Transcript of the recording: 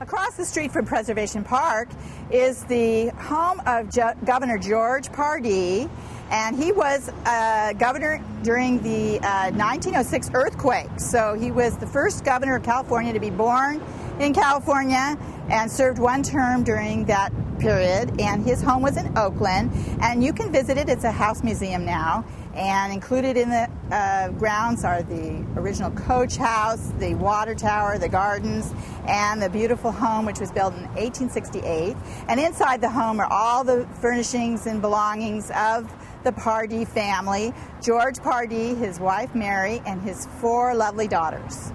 Across the street from Preservation Park is the home of Governor George Pardee, and he was uh, governor during the uh, 1906 earthquake. So he was the first governor of California to be born in California and served one term during that period. And his home was in Oakland, and you can visit it. It's a house museum now. And included in the uh, grounds are the original coach house, the water tower, the gardens, and the beautiful home which was built in 1868. And inside the home are all the furnishings and belongings of the Pardee family George Pardee, his wife Mary, and his four lovely daughters.